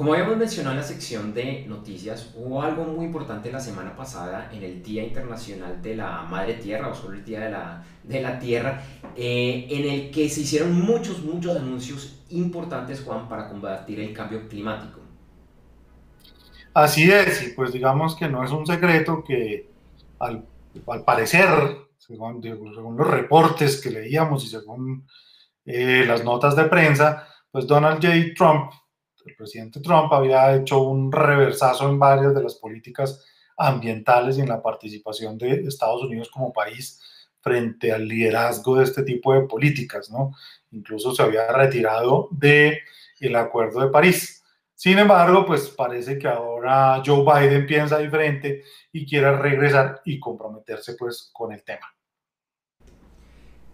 Como habíamos mencionado en la sección de noticias, hubo algo muy importante la semana pasada en el Día Internacional de la Madre Tierra, o solo el Día de la, de la Tierra, eh, en el que se hicieron muchos, muchos anuncios importantes, Juan, para combatir el cambio climático. Así es, y pues digamos que no es un secreto que al, al parecer, según, según, los reportes que leíamos y según eh, las notas de prensa, pues Donald J. Trump el presidente Trump había hecho un reversazo en varias de las políticas ambientales y en la participación de Estados Unidos como país frente al liderazgo de este tipo de políticas, ¿no? Incluso se había retirado de el Acuerdo de París. Sin embargo, pues parece que ahora Joe Biden piensa diferente y quiere regresar y comprometerse pues con el tema.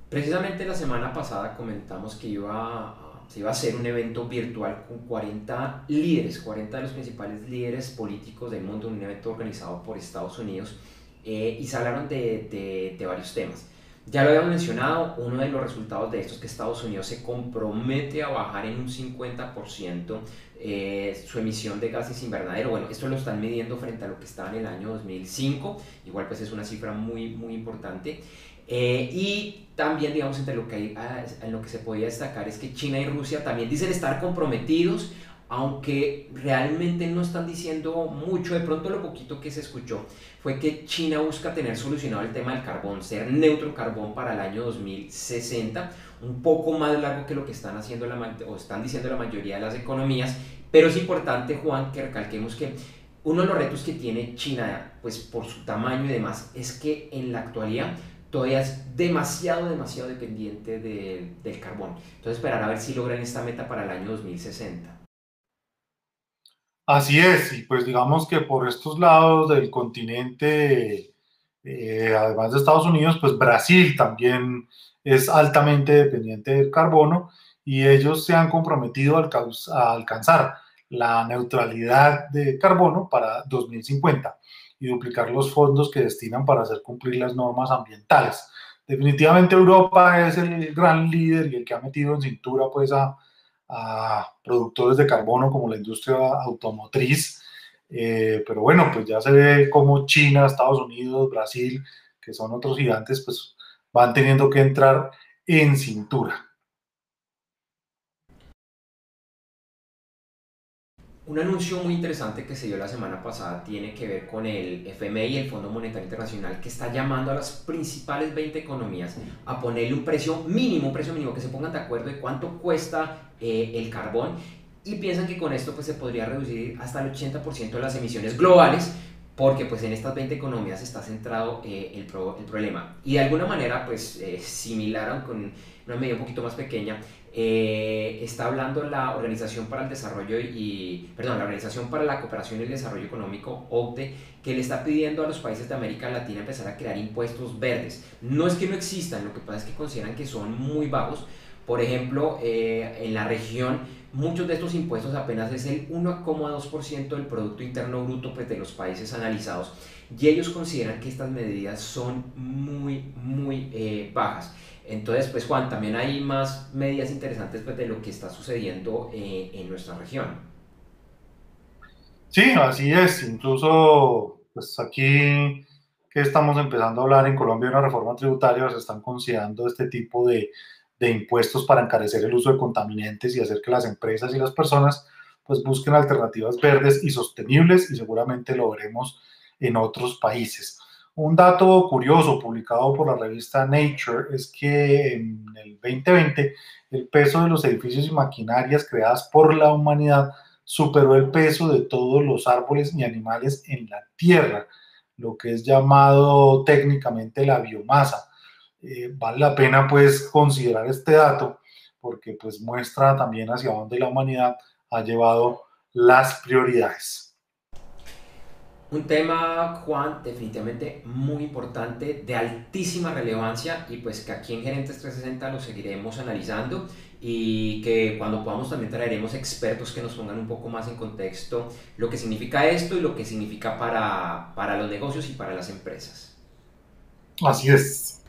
Precisamente la semana pasada comentamos que iba se iba a hacer un evento virtual con 40 líderes, 40 de los principales líderes políticos del mundo, un evento organizado por Estados Unidos, eh, y se hablaron de, de, varios temas. Ya lo habíamos mencionado, uno de los resultados de esto es que Estados Unidos se compromete a bajar en un 50% eh, su emisión de gases invernadero. Bueno, esto lo están midiendo frente a lo que estaba en el año 2005, igual pues es una cifra muy, muy importante. Eh, y también, digamos, entre lo que hay, ah, en lo que se podía destacar es que China y Rusia también dicen estar comprometidos, aunque realmente no están diciendo mucho. De pronto, lo poquito que se escuchó fue que China busca tener solucionado el tema del carbón, ser neutro carbón para el año 2060, un poco más largo que lo que están haciendo la, o están diciendo la mayoría de las economías. Pero es importante, Juan, que recalquemos que uno de los retos que tiene China, pues por su tamaño y demás, es que en la actualidad todavía es demasiado, demasiado dependiente del carbón. Entonces, esperar a ver si logran esta meta para el año 2060. Así es, y pues digamos que por estos lados del continente, eh, además de Estados Unidos, pues Brasil también es altamente dependiente del carbono y ellos se han comprometido a alcanzar la neutralidad de carbono para 2050 y duplicar los fondos que destinan para hacer cumplir las normas ambientales. Definitivamente Europa es el gran líder y el que ha metido en cintura pues a, productores de carbono como la industria automotriz. Eh, pero bueno, pues ya se ve como China, Estados Unidos, Brasil, que son otros gigantes, pues van teniendo que entrar en cintura. Un anuncio muy interesante que se dio la semana pasada tiene que ver con el FMI, el Fondo Monetario Internacional, que está llamando a las principales 20 economías a ponerle un precio mínimo, un precio mínimo, que se pongan de acuerdo de cuánto cuesta eh, el carbón y piensan que con esto pues, se podría reducir hasta el 80% de las emisiones globales porque pues en estas 20 economías está centrado eh, el, problema. Y de alguna manera pues eh, similar, con una medida un poquito más pequeña, eh, está hablando la Organización para el Desarrollo y, perdón, la Organización para la Cooperación y el Desarrollo Económico, OCDE, que le está pidiendo a los países de América Latina empezar a crear impuestos verdes. No es que no existan, lo que pasa es que consideran que son muy bajos. Por ejemplo, eh, en la región, muchos de estos impuestos apenas es el 1,2% del Producto Interno Bruto pues, de los países analizados. Y ellos consideran que estas medidas son muy, muy eh, bajas. Entonces, pues Juan, también hay más medidas interesantes pues, de lo que está sucediendo eh, en nuestra región. Sí, así es. Incluso, pues aquí que estamos empezando a hablar en Colombia de una reforma tributaria, se están considerando este tipo de, de impuestos para encarecer el uso de contaminantes y hacer que las empresas y las personas pues busquen alternativas verdes y sostenibles y seguramente lo veremos en otros países. Un dato curioso publicado por la revista Nature es que en el 2020 el peso de los edificios y maquinarias creadas por la humanidad superó el peso de todos los árboles y animales en la Tierra, lo que es llamado técnicamente la biomasa. Eh, vale la pena pues considerar este dato porque pues muestra también hacia dónde la humanidad ha llevado las prioridades. Un tema, Juan, definitivamente muy importante, de altísima relevancia y pues que aquí en Gerentes 360 lo seguiremos analizando y que cuando podamos también traeremos expertos que nos pongan un poco más en contexto lo que significa esto y lo que significa para, para los negocios y para las empresas. Así es.